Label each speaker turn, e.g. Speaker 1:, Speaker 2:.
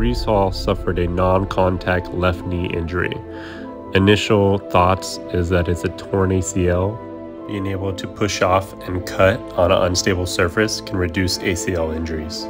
Speaker 1: Breece Hall suffered a non contact left knee injury. Initial thoughts is that it's a torn ACL. Being able to push off and cut on an unstable surface can reduce ACL injuries.